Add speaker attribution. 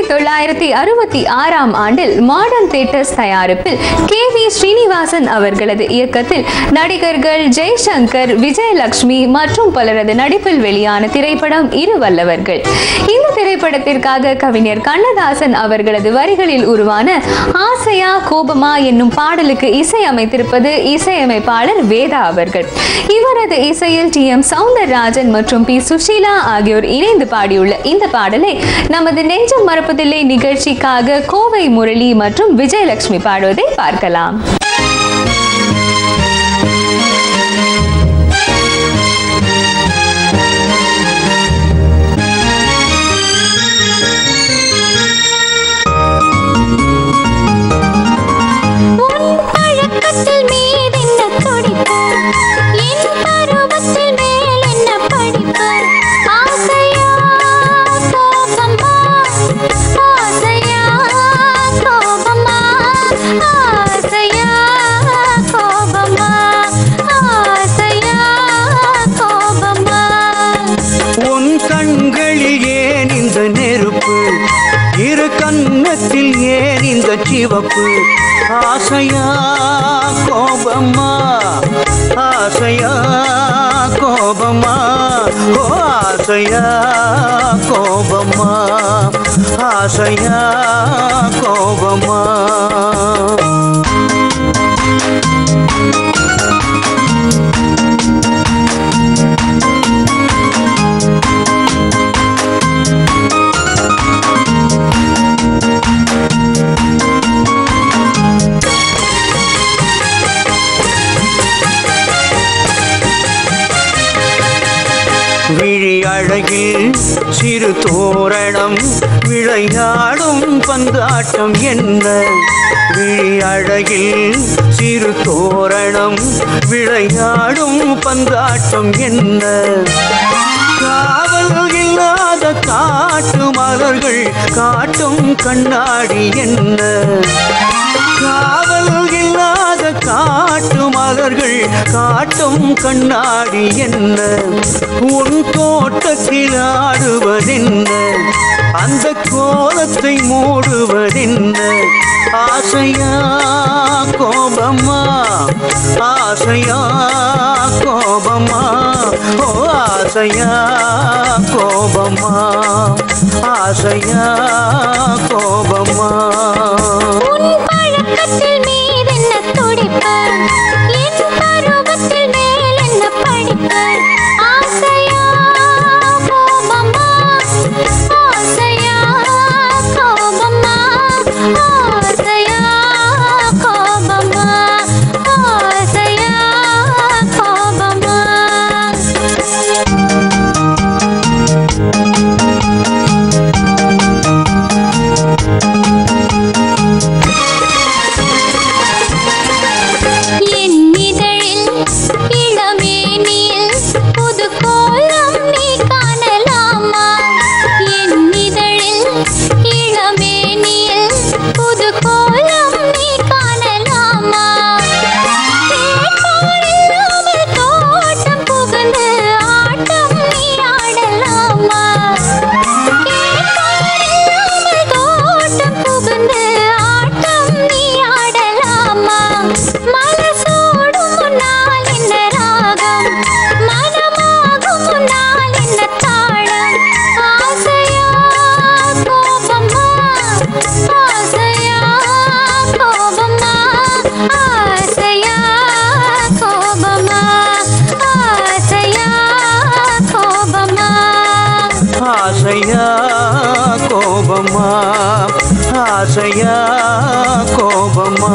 Speaker 1: ஆயிரத்தி தொள்ளாயிரத்தி அறுபத்தி ஆறாம் ஆண்டில் மாடர்ன் தேட்டர்ஸ் தயாரிப்பில் கே வி ஸ்ரீனிவாசன் அவர்களது இயக்கத்தில் நடிகர்கள் ஜெய்சங்கர் விஜயலட்சுமி மற்றும் பலரது நடிப்பில் வெளியான திரைப்படம் இரு வல்லவர்கள். இந்த திரைப்படத்திற்காக கவிஞர் கண்ணதாசன் அவர்களது வரிகளில் உருவான ஆசையா கோபமா என்னும் பாடலுக்கு இசை அமைத்திருப்பது இசையமைப்பாளர் வேதா அவர்கள். இவரது இசையில் டி எம் சவுந்தரராஜன் மற்றும் பி சுஷீலா ஆகியோர் இணைந்து பாடியுள்ள இந்த பாடலை நமது நெஞ்சம் மறப்பதில்லை நிகழ்ச்சிக்காக கோவை முரளி மற்றும் விஜயலட்சுமி பாடுவதை பார்க்கலாம்.
Speaker 2: கன்னத்தில் ஏன் இந்த சிவப்பு? ஆசையா கோபமா? ஆசையா கோபமா? ஓ ஆசையா கோபமா? ஆசையா கோபமா? விழி அழகில் சிறு தோரணம் விளையாடும் பந்தாட்டம் என்ன விழி அழகில் சிறு தோரணம் விளையாடும் பந்தாட்டம் என்ன காவல் இல்லாத காட்டு மலர்கள் காட்டும் கண்ணாடி என்ன காவல் காட்டு மலர்கள் காட்டும் கண்ணாடி என்ன? உன் தோட்டத்தில் ஆடுவதென்ன? அந்த கோலத்தை மூடுவதென்ன? ஆசையா கோபமா? ஆசையா கோபமா? ஓ ஆசையா கோபமா? ஆசையா கோபமா?
Speaker 3: ஆசையா கோபமா? ஆசையா கோபமா?